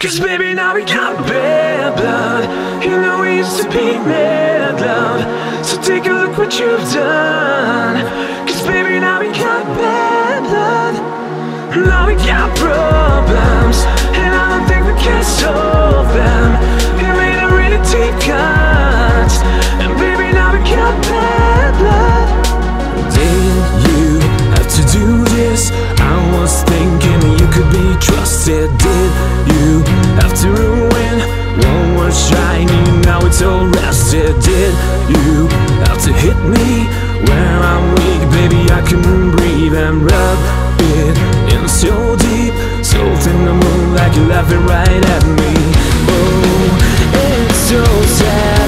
Cause baby now we got bad blood. You know we used to be mad love. So take a look what you've done. Cause baby now we got bad blood. Now we got problems. And I don't think we can solve them. We made a really deep cut And baby now we got bad blood. Did you have to do this? I was thinking you could be trusted. Did hit me where I'm weak? Baby, I can breathe and rub it in so deep. Salt in the moon like you're laughing right at me. Oh, it's so sad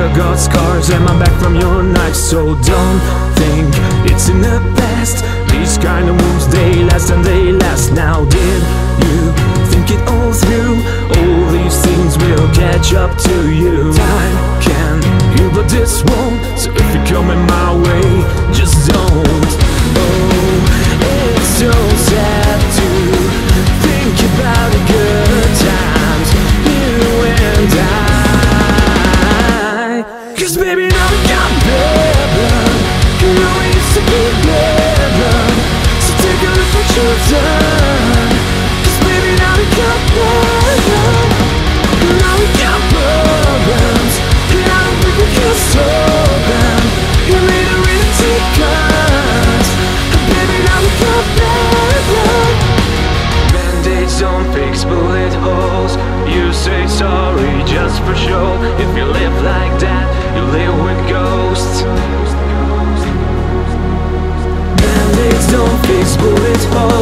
Still got scars and my back from your knife. So don't think it's in the past. These kind of moves, they last and they last. Now did you think it all through? All these things will catch up to you. Time can heal but this won't. So if you're coming my way,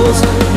cosa